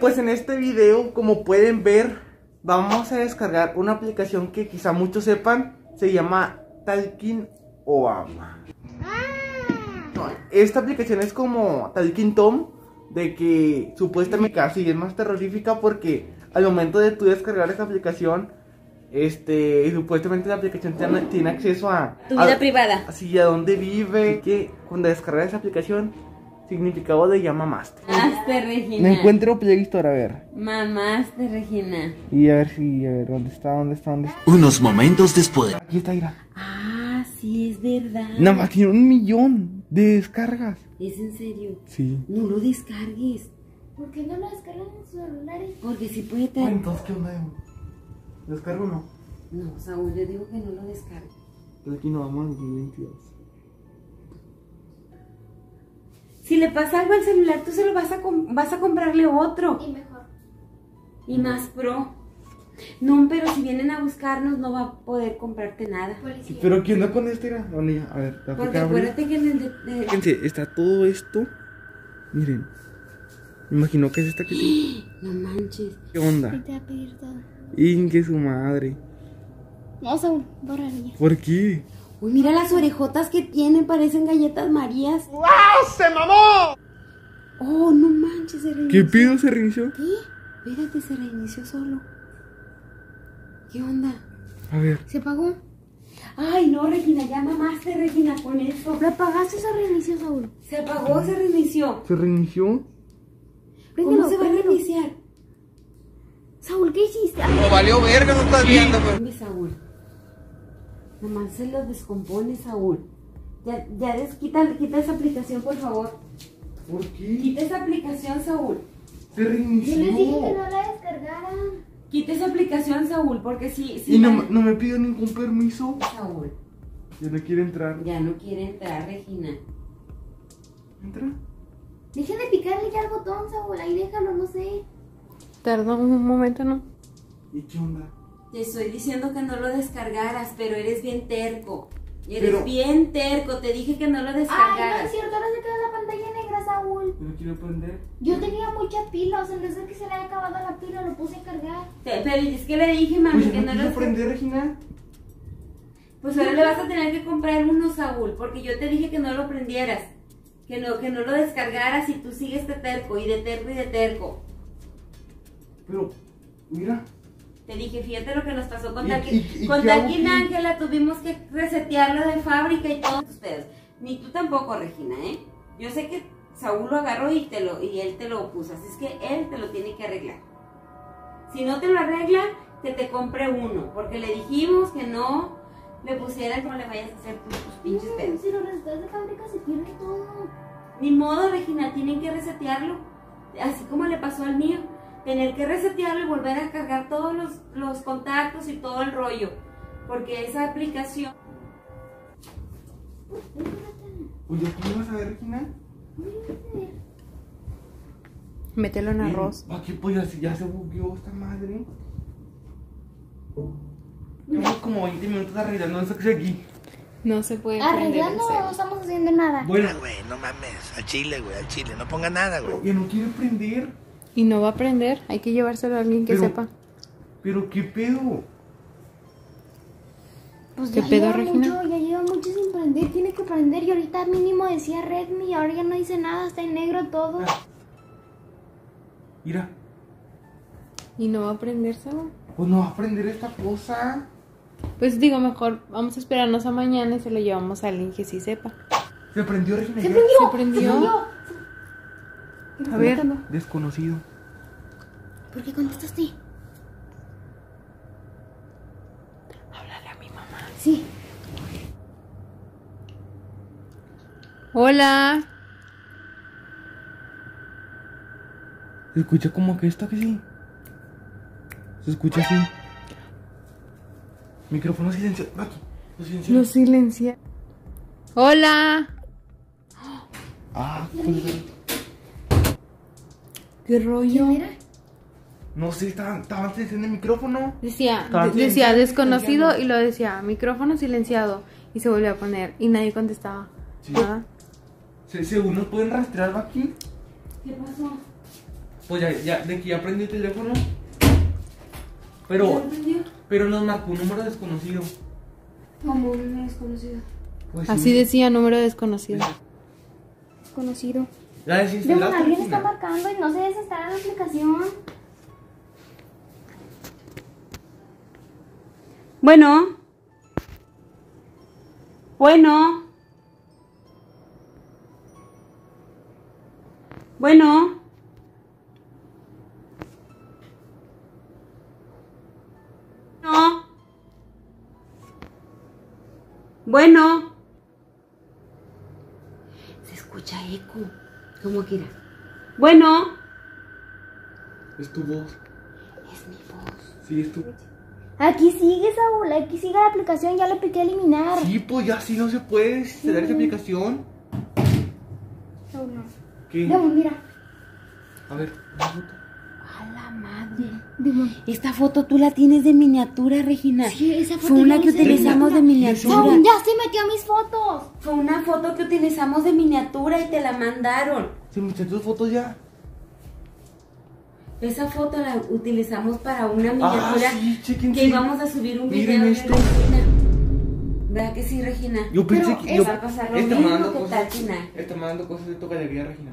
pues en este video, como pueden ver, vamos a descargar una aplicación que quizá muchos sepan, se llama Talking Obama. Esta aplicación es como Talking Tom, de que supuestamente casi es más terrorífica porque al momento de tú descargar esta aplicación, este, supuestamente la aplicación tiene, tiene acceso a... Tu vida a- privada. Así, a dónde vive, que cuando descargas esa aplicación, significado de ya mamaste. Mamaste, Regina. No encuentro Play Store, a ver. Mamaste, Regina. Y a ver si, a ver, ¿dónde está? ¿Dónde está? ¿Dónde está? Unos momentos después. Aquí está, mira. Ah, sí, es verdad. Nada más tiene un millón de descargas. ¿Es en serio? Sí. No lo descargues. ¿Por qué no lo descargan en sus celulares? Porque si puede Bueno, traer. entonces, ¿qué onda? ¿Descargo o no? No, Saúl, yo digo que no lo descargues. Pero aquí no vamos en 2022. Si le pasa algo al celular, tú se lo vas a, vas a comprarle otro. Y mejor. Y más pro. No, pero si vienen a buscarnos, no va a poder comprarte nada. Policía. Pero ¿quién onda con este? A ver, ¿te Porque acuérdate que en el de, de- Fíjense, está todo esto. Miren. Me imagino que es esta que sí. No manches. ¿Qué onda? te va a pedir todo. Inge su madre. No, Saúl, bórralo ya. ¿Por qué? Uy, mira las orejotas que tiene, parecen galletas marías. ¡Wow! ¡Se mamó! Oh, no manches, se reinició. ¿Qué pido se reinició? ¿Qué? Espérate, se reinició solo. ¿Qué onda? A ver. ¿Se apagó? Ay, no, Regina, ya mamaste, Regina, con eso. ¿Lo apagaste o se reinició, Saúl? Se apagó, se reinició. ¿Se reinició? ¿Cómo Préndelo, se va a reiniciar? Saúl, ¿qué hiciste? Como valió verga, no estás viendo, pues. Mi Saúl. Nomás se los descompone, Saúl. Ya, ya des, quita, quita esa aplicación, por favor. ¿Por qué? Quita esa aplicación, Saúl. Se Yo reinició. les dije que no la descargaran. Quita esa aplicación, Saúl, porque si... si Y no, no me pidió ningún permiso. Saúl, Yo no quiero entrar. ya no quiere entrar, Regina. ¿Entra? Dejen de picarle ya al botón, Saúl. Ahí déjalo, no sé. Tardó un momento, ¿no? ¿Y qué onda? Te estoy diciendo que no lo descargaras, pero eres bien terco. Eres Pero- bien terco, te dije que no lo Ay, no descargaras. es cierto, ahora se queda la pantalla negra, Saúl. No quiero prender. Yo tenía muchas pilas, en vez de que se le haya acabado la pila, lo puse a cargar. Te- pero es que le dije, mami, Oye, que ¿no no lo descargaras. prender, Regina? Pues ahora le vas a tener que comprar uno, Saúl, porque yo te dije que no lo prendieras. Que no, que no lo descargaras y tú sigues de terco y de terco y de terco. Pero, mira. Te dije, fíjate lo que nos pasó con ¿Y- Taki. y- y Con? Ángela tuvimos que resetearlo de fábrica y todos tus pedos. Ni tú tampoco, Regina, ¿eh? Yo sé que Saúl lo agarró y, te lo, y él te lo puso, así es que él te lo tiene que arreglar. Si no te lo arregla, que te compre uno, porque le dijimos que no le pusieras como le vayas a hacer tus, tus pinches pedos. Si los resultados de fábrica se pierde todo. Ni modo, Regina, tienen que resetearlo. Así como le pasó al mío. Tener que resetearlo y volver a cargar todos los, los contactos y todo el rollo. Porque esa aplicación. Oye, ¿qué vas a ver, Regina? Mételo en arroz. ¿Para qué pues ya, se- ya se bugueó esta madre? Llevamos como 20 minutos arreglando eso que es aquí. No se puede. Arreglando no estamos haciendo nada. Bueno, Ah, güey, no mames. Al chile, güey, al chile. No ponga nada, güey. ya no quiere prender. Y no va a prender. Hay que llevárselo a alguien que Pero- sepa. Pero, ¿qué pedo? Pues ¿Qué ya pedo, lleva Regina? mucho, ya lleva mucho sin prender, tiene que prender y ahorita mínimo decía Redmi, ahora ya no dice nada, está en negro todo. Mira, Y no va a prender, Saúl. pues no va a prender esta cosa. Pues digo, mejor vamos a esperarnos a mañana y se lo llevamos a alguien que sí sepa. Se prendió, Regina. ¡Se ya. prendió! ¿Se prendió? A ver. Desconocido. ¿Por qué contestaste? Háblale a mi mamá. Sí. Hola. Se escucha como que esto que sí. Se escucha así. Micrófono silencioso. Aquí. Lo silencio. Lo silencia. Hola. Ah, ¿Qué rollo? ¿Quién era? no sé, estaban, estaban silenciando el micrófono. Decía, de- decía desconocido y lo decía micrófono silenciado y se volvió a poner y nadie contestaba. Sí. Nada. Se, según nos pueden rastrear aquí. ¿Qué pasó? Pues ya, ya, de que ya aprendí el teléfono. ¿Ya Pero, pero nos marcó un número desconocido. Como un número desconocido. Pues sí. Así decía, número desconocido. Desconocido. La Demon, desinstalaste. alguien está marcando y no se desinstala la aplicación. Bueno. Bueno. Bueno. No. Bueno. Se escucha eco. ¿Cómo quiera? Bueno. Es tu voz. Es mi voz. Sí, es tu Aquí sigue, Saúl. Aquí sigue la aplicación. Ya le piqué eliminar. Sí, pues ya sí no se puede desinstalar esa aplicación. Saúl, no. ¿Qué? Demon, mira. A ver, una foto. A la madre. Demon. Esta foto tú la tienes de miniatura, Regina. Sí, esa foto Fue una que utilizamos de miniatura. Saúl, ya se metió a mis fotos. Fue una foto que utilizamos de miniatura y te la mandaron. ¿Se me tus fotos ya? Esa foto la utilizamos para una Ah, miniatura sí, chéquense. que íbamos a subir un Miren video de esto. Regina. ¿Verdad que sí, Regina? Yo pensé Pero que. Yo, va a pasar lo está mismo mandando que cosas. Tatiana. Está mandando cosas de tu galería, Regina.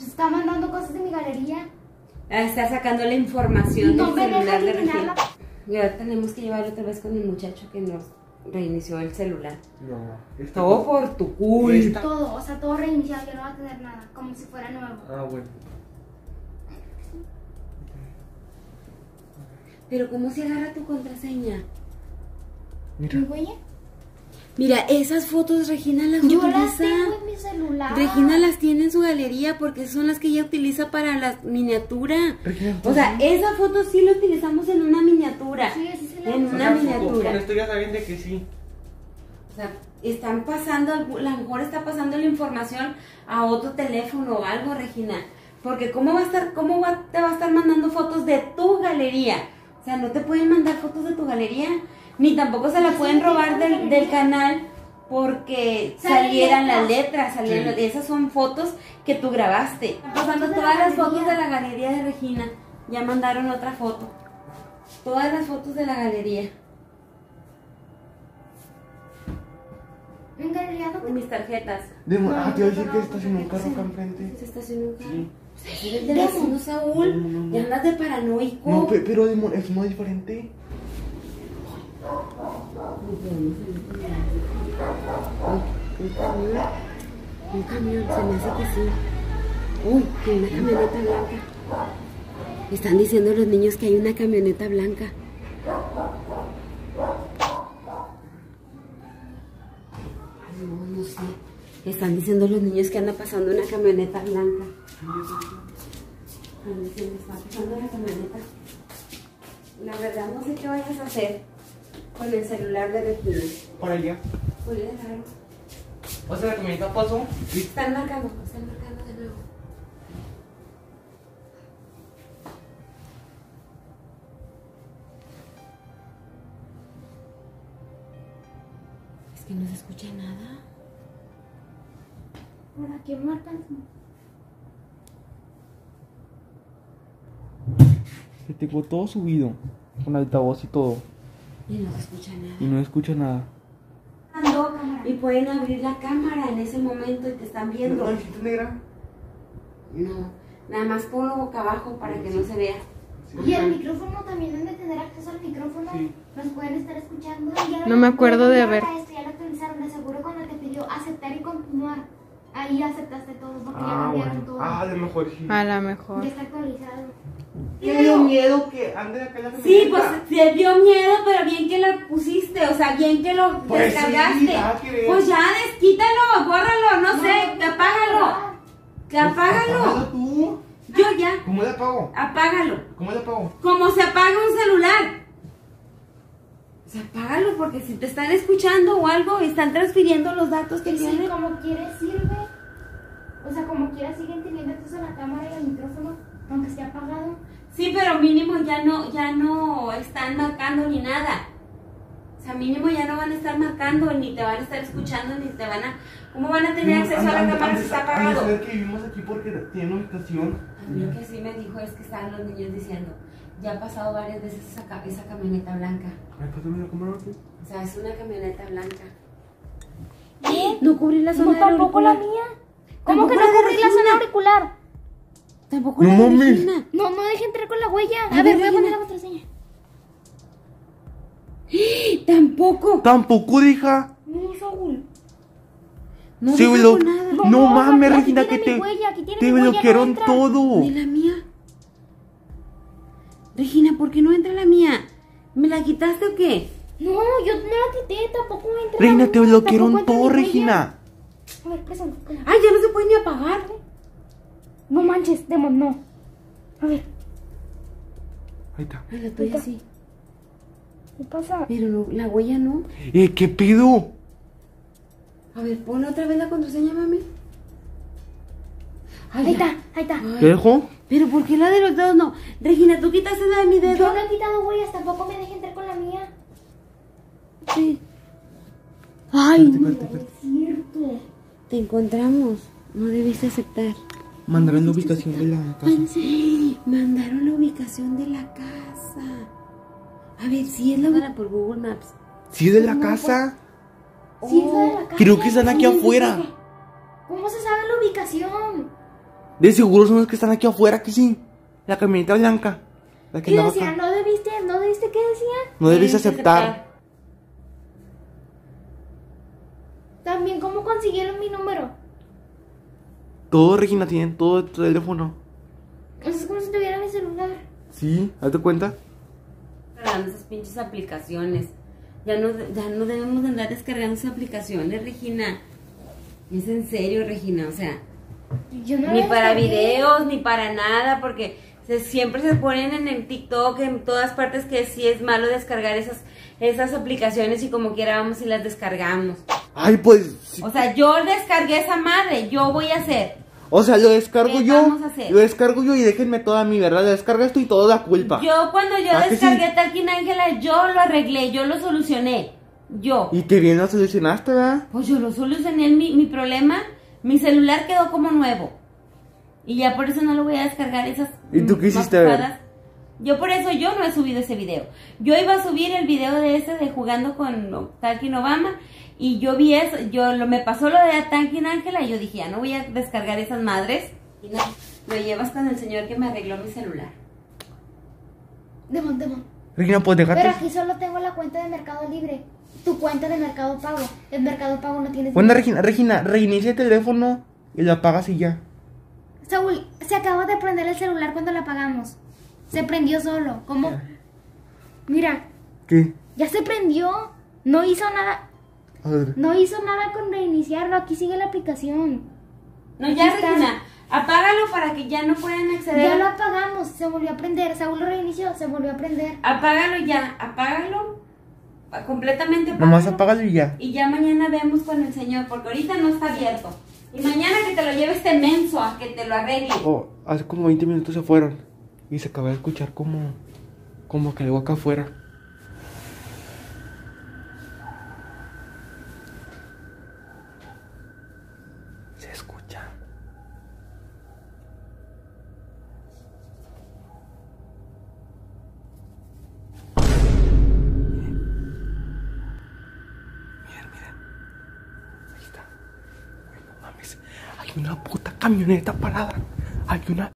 Está mandando cosas de mi galería. Ah, Está sacando la información No del celular de. Regina. Y ahora tenemos que llevarlo otra vez con el muchacho que nos reinició el celular. No. Todo cosa- por tu culpa. Esta- Todo, o sea, todo reiniciado. Ya no va a tener nada. Como si fuera nuevo. Ah, bueno. Pero ¿cómo se agarra tu contraseña? Mira. ¿Mi huella? Mira, esas fotos Regina las Yo utiliza. las tengo en mi celular. Regina las tiene en su galería porque son las que ella utiliza para la miniatura. Regina, O sea, esa foto sí la utilizamos en una miniatura. Sí, así En O una sea, miniatura. Con esto ya saben de que sí. O sea, están pasando, a lo mejor está pasando la información a otro teléfono o algo, Regina. Porque cómo va a estar, cómo va, te va a estar mandando fotos de tu galería. O sea, no te pueden mandar fotos de tu galería, ni tampoco se la pueden robar del, del canal porque salieran las letras. salieran Sí. esas son fotos que tú grabaste. Están pasando todas la las fotos de la galería de Regina. Ya mandaron otra foto. Todas las fotos de la galería. En galería no te... mis tarjetas. Demo, No, ah, te no, que estacionó un carro acá enfrente. Se estacionó un carro. Sí. Es el de Saúl. No, no, no. Ya andas de paranoico. No, pe- pero Demon, es muy diferente. Un camión. Un camión, se me hace que sí. Uy, que hay una camioneta blanca. Están diciendo los niños que hay una camioneta blanca. Ay, No, no sé. Están diciendo los niños que anda pasando una camioneta blanca. Están diciendo, está pasando una camioneta. La verdad no sé qué vayas a hacer con el celular de Regina. Para allá. Voy a dejarlo. O sea, la camioneta pasó. están marcando ¿Por aquí marcan? Se tengo todo subido. Con altavoz y todo. Y no se escucha Y nada. no escucha nada. Y pueden abrir la cámara en ese momento y te están viendo. ¿No dijiste negra? No, nada más ponlo boca abajo para que no se vea. Y el micrófono también deben de tener acceso al micrófono. Sí. Nos pueden estar escuchando. Ya No me acuerdo de haber- Esto ya lo. De seguro cuando te pidió aceptar y continuar. Ahí aceptaste todo porque ya Ah, cambiaron bueno. todo. Ah, de mejor sí. A lo mejor. Ya está actualizado. Me dio miedo que ande acá la Sí, pues camioneta. te dio miedo, pero bien que lo pusiste, o sea, bien que lo Pues descargaste. pues ya, desquítalo, bórralo, no, sé, apágalo. Que Pues, apágalo. apágalo tú. Yo ya, ¿Cómo le apago? apágalo. ¿Cómo le apago? Como se apaga un celular. O sea, apágalo porque si te están escuchando o algo, están transfiriendo los datos que sí, tienen. como quieres sirve. O sea, como quieras siguen teniendo acceso a la cámara y al micrófono, aunque esté apagado. Sí, pero mínimo ya no, ya no están marcando ni nada. O sea, mínimo ya no van a estar marcando, ni te van a estar escuchando, ni te van a... ¿Cómo van a tener acceso a la cámara si está apagado? saber que vivimos aquí porque tiene una habitación. A mí lo que sí me dijo es que estaban los niños diciendo, ya ha pasado varias veces esa, ca- esa camioneta blanca. Ay, pásame la cámara, ¿qué? O sea, es una camioneta blanca. ¿Qué? No cubrí la No, zona tampoco la mía. ¿Cómo que no la cubrí la zona auricular? Tampoco No la de mames. Regina. No, no deje entrar con la huella. A A, ver, ver, voy a poner la contraseña. Tampoco. Tampoco, hija. No, Saúl. No Sí, lo- nada. No, No, mames, Regina, que te, huella, aquí tiene te no bloquearon todo. Ni la mía. Regina, ¿por qué no entra la mía? ¿Me la quitaste o qué? No, yo no la quité, tampoco me entra. Regina, te bloquearon todo. Regina. A ver, présame. Ay, ya no se puede ni apagar. No manches, Demon, no. A ver, Ahí está. Ay, la tuya sí. ¿qué pasa? Pero no, la huella no. Eh, ¿qué pedo? A ver, ponle otra vez la contraseña, mami. Ay, Ahí ya. está, ahí está. Ay, ¿Qué dejó? Pero ¿por qué la de los dedos no? Regina, ¿tú quitaste la de mi dedo? Yo no he quitado huellas, tampoco me deje entrar con la mía. Sí. Ay, no. Es cierto. Te encontramos. No debiste aceptar. Mandaron la ubicación de la casa. Sí, mandaron la ubicación de la casa. A ver, si es la ubicación por Google Maps. Sí, de la casa. Sí, esa de la casa. Creo que están aquí afuera. ¿Cómo se sabe la ubicación? De seguro son los que están aquí afuera, que sí. La camioneta blanca. La que ¿Qué decía? acá. ¿No debiste? ¿No debiste qué decía? No que aceptar. También, ¿cómo consiguieron mi número? Todo, Regina, tienen todo tu teléfono. Es como si tuviera mi celular. Sí, date cuenta. Descargando esas pinches aplicaciones. Ya no, ya no debemos de andar descargando esas aplicaciones, Regina. Es en serio, Regina. O sea, Yo no ni para descargué. videos, ni para nada, porque se- siempre se ponen en el TikTok, en todas partes, que sí es malo descargar esas, esas aplicaciones y como quiera vamos y las descargamos. Ay, pues. sí. O sea, yo descargué esa madre, yo voy a hacer. O sea, lo descargo ¿Qué yo. vamos a hacer? Lo descargo yo y déjenme toda mi verdad. Lo descargas tú y todo la culpa. Yo cuando yo ¿Ah, que sí? descargué Talking Ángela, yo lo arreglé, yo lo solucioné. Yo. Y que bien lo solucionaste, ¿verdad? Pues yo lo solucioné mi, mi problema. Mi celular quedó como nuevo. Y ya por eso no lo voy a descargar esas. ¿Y tú qué hiciste. Yo por eso yo no he subido ese video. Yo iba a subir el video de ese de jugando con Talking Obama. Y yo vi eso, yo lo, me pasó lo de Talking Ángela y yo dije, ya no voy a descargar esas madres. Y no, lo llevas con el señor que me arregló mi celular. Demon, Demon. Regina, pues déjate. Pero aquí solo tengo la cuenta de Mercado Libre. Tu cuenta de Mercado Pago. El Mercado Pago no tienes. Bueno, Regina, Regina, reinicia el teléfono y lo apagas y ya. Saúl, se acaba de prender el celular cuando lo apagamos. Se prendió solo. ¿Cómo? Mira, ¿Qué? ya se prendió. No hizo nada. A ver. No hizo nada con reiniciarlo. Aquí sigue la aplicación. No, ya, Aquí está. Regina, apágalo para que ya no puedan acceder. Ya lo apagamos. Se volvió a prender. Saúl lo reinició. Se volvió a prender. Apágalo ya, apágalo. Completamente apágalo. Nomás apágalo y ya. Y ya mañana vemos con el señor, porque ahorita no está abierto. Y mañana que te lo lleve este menso a que te lo arregle. Oh, hace como 20 minutos se fueron. Y se acaba de escuchar como. Como que algo acá afuera. Puta camioneta parada. Hay una